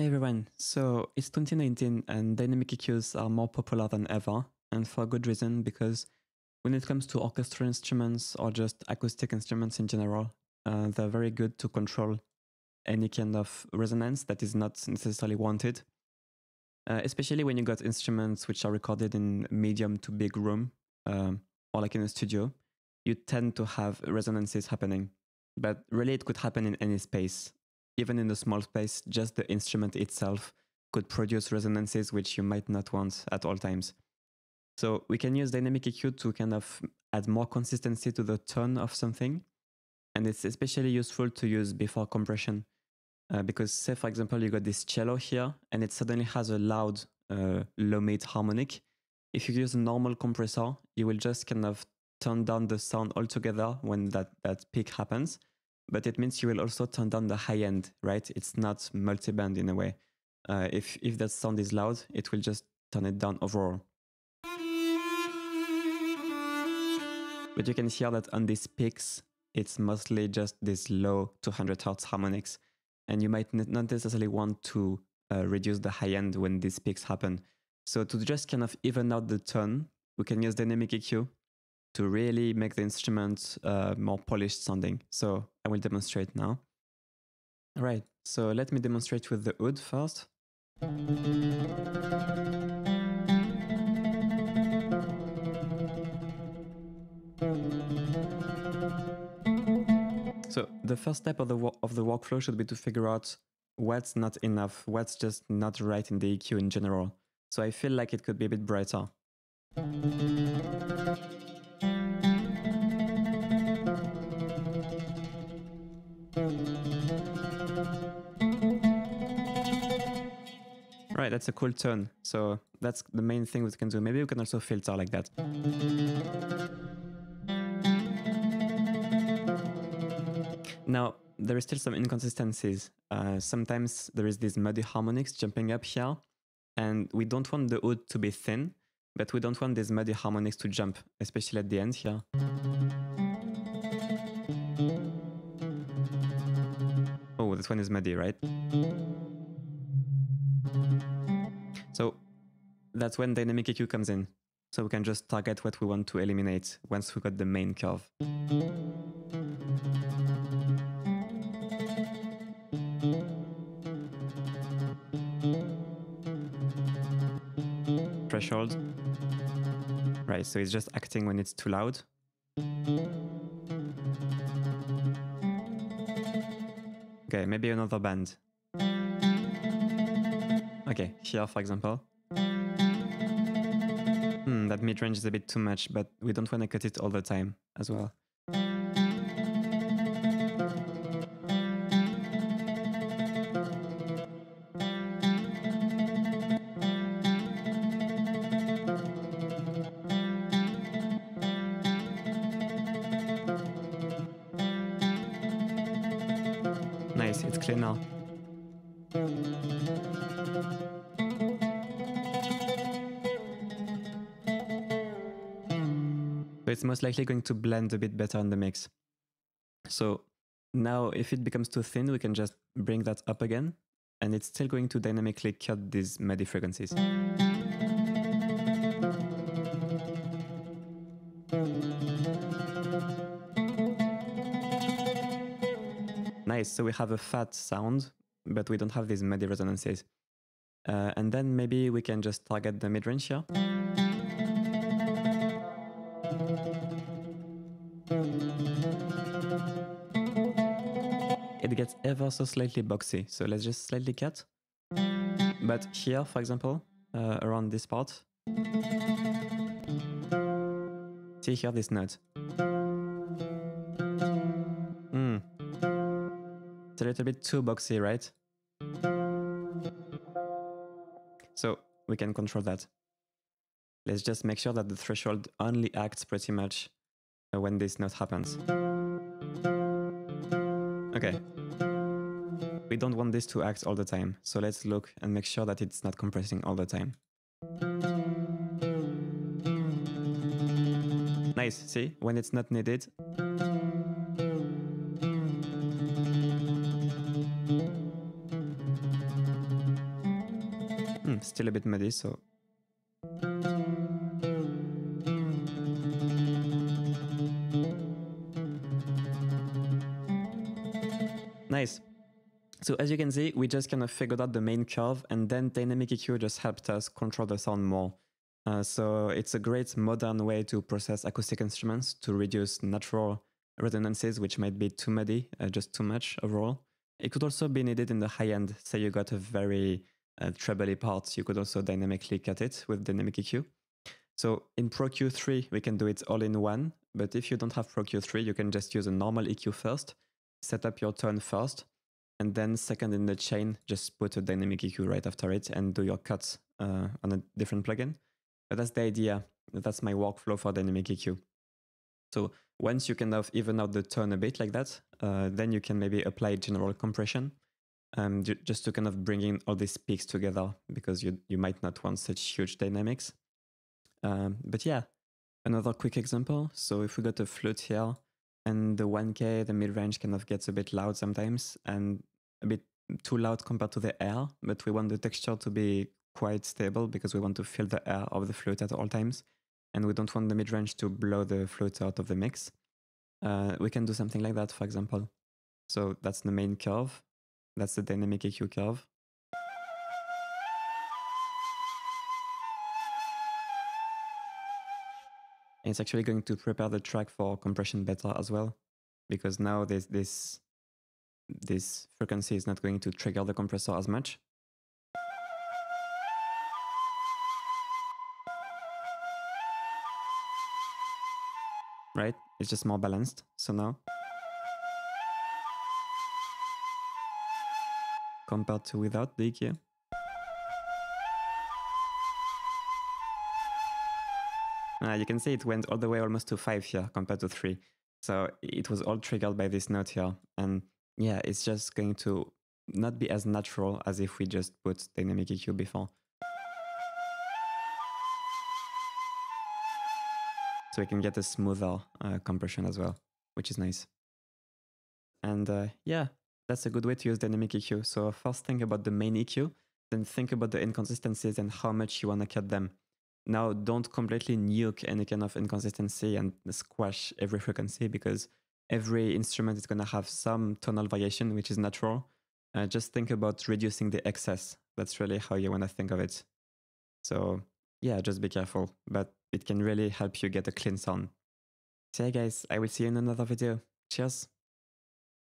Hey everyone, so it's 2019 and dynamic EQs are more popular than ever, and for a good reason because when it comes to orchestral instruments or just acoustic instruments in general, uh, they're very good to control any kind of resonance that is not necessarily wanted. Uh, especially when you got instruments which are recorded in medium to big room um, or like in a studio, you tend to have resonances happening. But really, it could happen in any space even in a small space, just the instrument itself could produce resonances which you might not want at all times. So we can use dynamic EQ to kind of add more consistency to the tone of something. And it's especially useful to use before compression. Uh, because say, for example, you got this cello here and it suddenly has a loud uh, low mid harmonic. If you use a normal compressor, you will just kind of turn down the sound altogether when that, that peak happens but it means you will also turn down the high end, right? It's not multi-band in a way. Uh, if, if that sound is loud, it will just turn it down overall. But you can hear that on these peaks, it's mostly just this low 200 Hertz harmonics. And you might not necessarily want to uh, reduce the high end when these peaks happen. So to just kind of even out the tone, we can use dynamic EQ to really make the instrument uh, more polished sounding. So I will demonstrate now. All right, so let me demonstrate with the oud first. So the first step of the, of the workflow should be to figure out what's not enough, what's just not right in the EQ in general. So I feel like it could be a bit brighter. Right, that's a cool tone. So that's the main thing we can do. Maybe we can also filter like that. Now, there is still some inconsistencies. Uh, sometimes there is these muddy harmonics jumping up here, and we don't want the oud to be thin, but we don't want these muddy harmonics to jump, especially at the end here. Oh, this one is muddy, right? So that's when dynamic EQ comes in. So we can just target what we want to eliminate once we got the main curve. Threshold. Right, so it's just acting when it's too loud. Okay, maybe another band. Okay, here for example. Hmm, that mid-range is a bit too much, but we don't want to cut it all the time as well. Nice, it's clear now. So it's most likely going to blend a bit better in the mix. So now if it becomes too thin, we can just bring that up again, and it's still going to dynamically cut these muddy frequencies. Nice, so we have a fat sound, but we don't have these muddy resonances. Uh, and then maybe we can just target the mid-range here. It gets ever so slightly boxy, so let's just slightly cut. But here, for example, uh, around this part, see here this note. It's a little bit too boxy, right? So we can control that. Let's just make sure that the threshold only acts pretty much uh, when this note happens. Okay. We don't want this to act all the time, so let's look and make sure that it's not compressing all the time. Nice, see? When it's not needed. Hmm, still a bit muddy, so Nice. So as you can see, we just kind of figured out the main curve and then dynamic EQ just helped us control the sound more. Uh, so it's a great modern way to process acoustic instruments to reduce natural resonances, which might be too muddy, uh, just too much overall. It could also be needed in the high end. Say you got a very uh, trebly part, you could also dynamically cut it with dynamic EQ. So in Pro Q3, we can do it all in one. But if you don't have Pro Q3, you can just use a normal EQ first, set up your tone first, and then second in the chain, just put a dynamic EQ right after it and do your cuts uh, on a different plugin. But that's the idea. That's my workflow for dynamic EQ. So once you kind of even out the tone a bit like that, uh, then you can maybe apply general compression um, just to kind of bring in all these peaks together because you, you might not want such huge dynamics. Um, but yeah, another quick example. So if we got a flute here and the 1K, the mid range kind of gets a bit loud sometimes and a bit too loud compared to the air, but we want the texture to be quite stable because we want to feel the air of the flute at all times. And we don't want the mid range to blow the flute out of the mix. Uh, we can do something like that, for example. So that's the main curve. That's the dynamic EQ curve. And it's actually going to prepare the track for compression better as well, because now this this this frequency is not going to trigger the compressor as much. Right? It's just more balanced. So now compared to without the EQ. Uh, you can see it went all the way almost to 5 here compared to 3. So it was all triggered by this note here. And yeah, it's just going to not be as natural as if we just put dynamic EQ before. So we can get a smoother uh, compression as well, which is nice. And uh, yeah, that's a good way to use dynamic EQ. So first think about the main EQ, then think about the inconsistencies and how much you want to cut them. Now, don't completely nuke any kind of inconsistency and squash every frequency because every instrument is going to have some tonal variation, which is natural. Uh, just think about reducing the excess. That's really how you want to think of it. So, yeah, just be careful, but it can really help you get a clean sound. So, guys, I will see you in another video. Cheers.